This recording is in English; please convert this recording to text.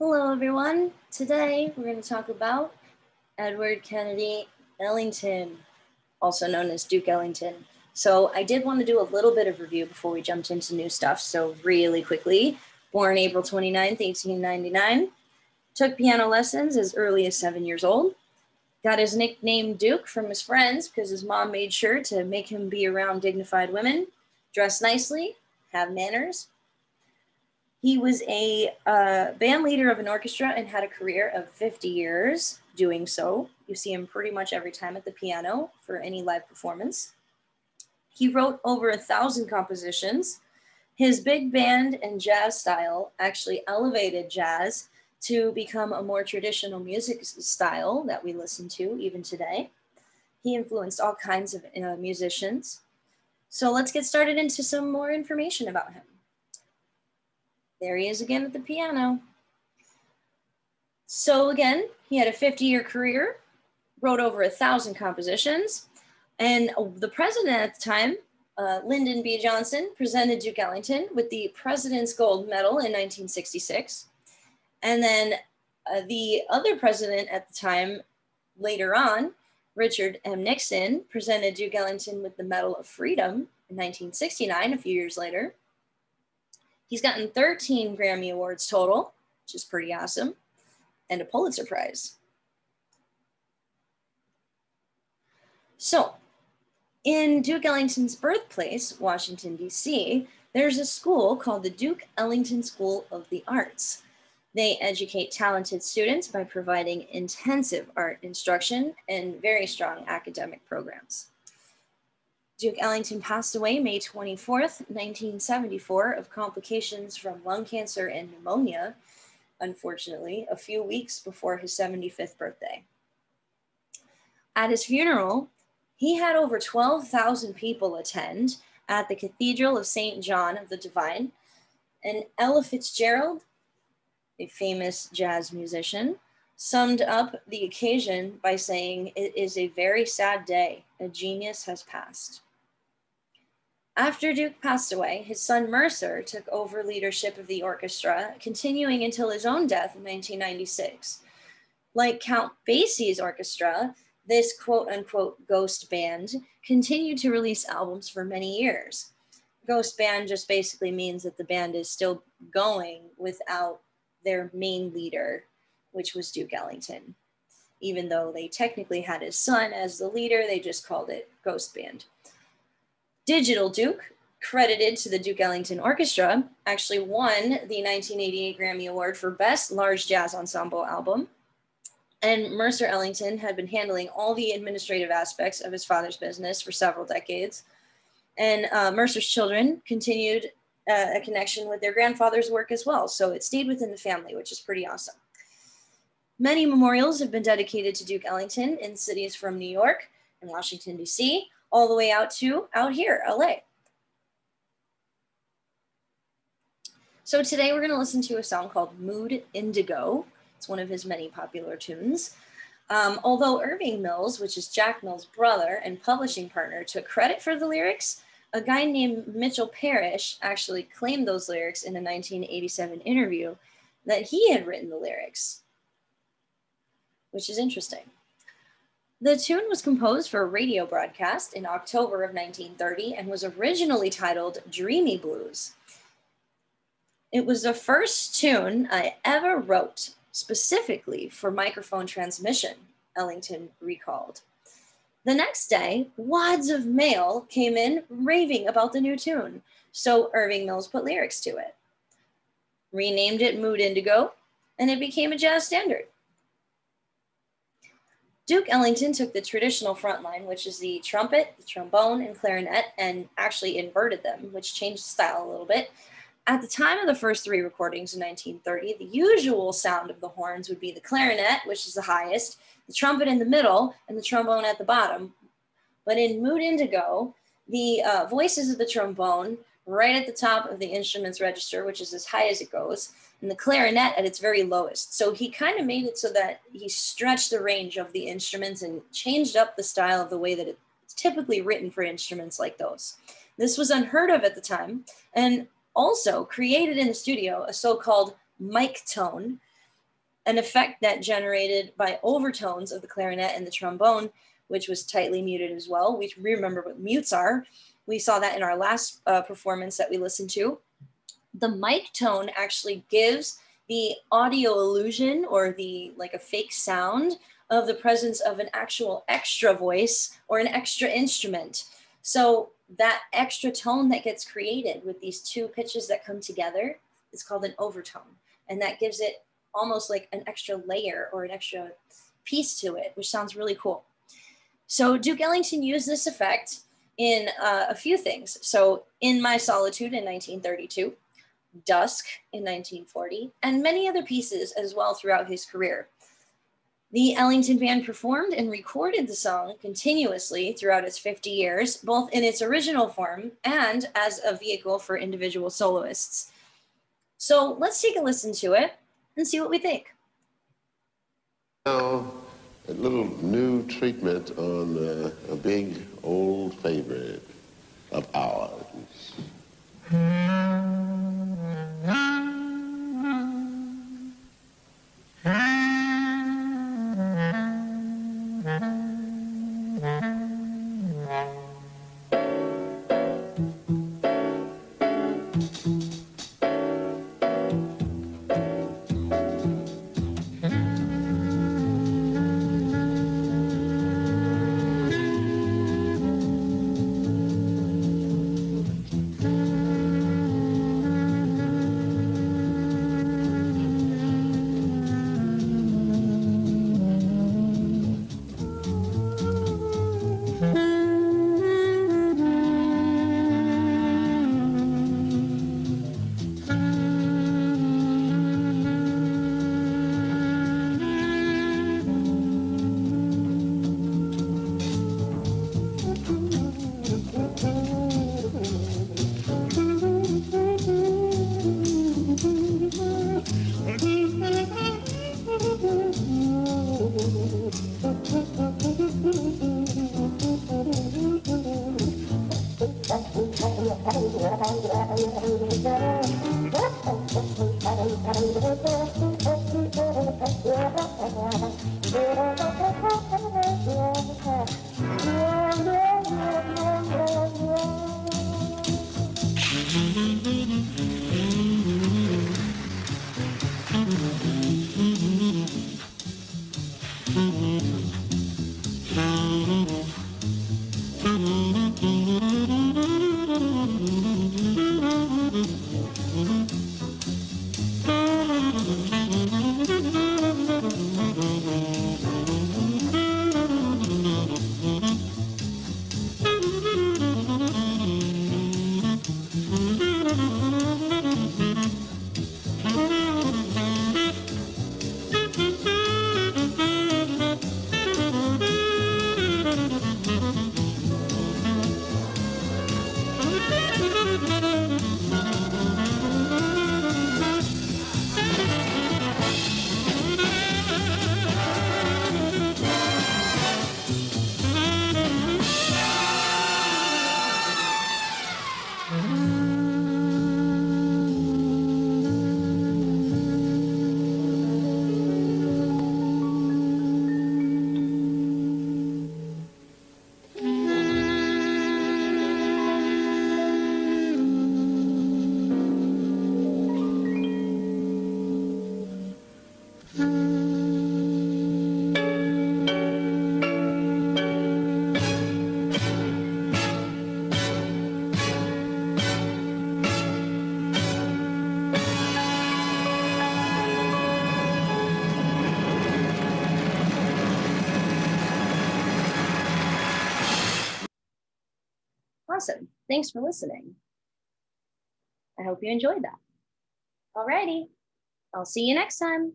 Hello, everyone. Today we're going to talk about Edward Kennedy Ellington, also known as Duke Ellington. So, I did want to do a little bit of review before we jumped into new stuff. So, really quickly, born April 29th, 1899, took piano lessons as early as seven years old, got his nickname Duke from his friends because his mom made sure to make him be around dignified women, dress nicely, have manners, he was a uh, band leader of an orchestra and had a career of 50 years doing so. You see him pretty much every time at the piano for any live performance. He wrote over a thousand compositions. His big band and jazz style actually elevated jazz to become a more traditional music style that we listen to even today. He influenced all kinds of uh, musicians. So let's get started into some more information about him. There he is again at the piano. So again, he had a 50 year career, wrote over a thousand compositions. And the president at the time, uh, Lyndon B. Johnson, presented Duke Ellington with the President's Gold Medal in 1966. And then uh, the other president at the time, later on, Richard M. Nixon, presented Duke Ellington with the Medal of Freedom in 1969, a few years later. He's gotten 13 Grammy Awards total, which is pretty awesome, and a Pulitzer Prize. So, in Duke Ellington's birthplace, Washington, D.C., there's a school called the Duke Ellington School of the Arts. They educate talented students by providing intensive art instruction and very strong academic programs. Duke Ellington passed away May 24th, 1974, of complications from lung cancer and pneumonia, unfortunately, a few weeks before his 75th birthday. At his funeral, he had over 12,000 people attend at the Cathedral of St. John of the Divine, and Ella Fitzgerald, a famous jazz musician, summed up the occasion by saying, It is a very sad day. A genius has passed. After Duke passed away, his son Mercer took over leadership of the orchestra, continuing until his own death in 1996. Like Count Basie's orchestra, this quote unquote ghost band continued to release albums for many years. Ghost band just basically means that the band is still going without their main leader, which was Duke Ellington. Even though they technically had his son as the leader, they just called it Ghost Band. Digital Duke, credited to the Duke Ellington Orchestra, actually won the 1988 Grammy Award for Best Large Jazz Ensemble Album. And Mercer Ellington had been handling all the administrative aspects of his father's business for several decades. And uh, Mercer's children continued uh, a connection with their grandfather's work as well. So it stayed within the family, which is pretty awesome. Many memorials have been dedicated to Duke Ellington in cities from New York and Washington, D.C., all the way out to out here, LA. So today we're gonna listen to a song called Mood Indigo. It's one of his many popular tunes. Um, although Irving Mills, which is Jack Mills' brother and publishing partner, took credit for the lyrics, a guy named Mitchell Parish actually claimed those lyrics in a 1987 interview that he had written the lyrics, which is interesting. The tune was composed for a radio broadcast in October of 1930 and was originally titled Dreamy Blues. It was the first tune I ever wrote specifically for microphone transmission, Ellington recalled. The next day, wads of mail came in raving about the new tune, so Irving Mills put lyrics to it. Renamed it Mood Indigo, and it became a jazz standard. Duke Ellington took the traditional front line, which is the trumpet, the trombone, and clarinet, and actually inverted them, which changed the style a little bit. At the time of the first three recordings in 1930, the usual sound of the horns would be the clarinet, which is the highest, the trumpet in the middle, and the trombone at the bottom. But in Mood Indigo, the uh, voices of the trombone right at the top of the instrument's register, which is as high as it goes, and the clarinet at its very lowest. So he kind of made it so that he stretched the range of the instruments and changed up the style of the way that it's typically written for instruments like those. This was unheard of at the time and also created in the studio a so called mic tone an effect that generated by overtones of the clarinet and the trombone, which was tightly muted as well. We remember what mutes are. We saw that in our last uh, performance that we listened to. The mic tone actually gives the audio illusion or the like a fake sound of the presence of an actual extra voice or an extra instrument. So that extra tone that gets created with these two pitches that come together is called an overtone. And that gives it almost like an extra layer or an extra piece to it, which sounds really cool. So Duke Ellington used this effect in uh, a few things. So in My Solitude in 1932, Dusk in 1940, and many other pieces as well throughout his career. The Ellington Band performed and recorded the song continuously throughout its 50 years, both in its original form and as a vehicle for individual soloists. So let's take a listen to it and see what we think. Now, a little new treatment on uh, a big old favorite of ours. Yeah. Awesome. Thanks for listening. I hope you enjoyed that. Alrighty. I'll see you next time.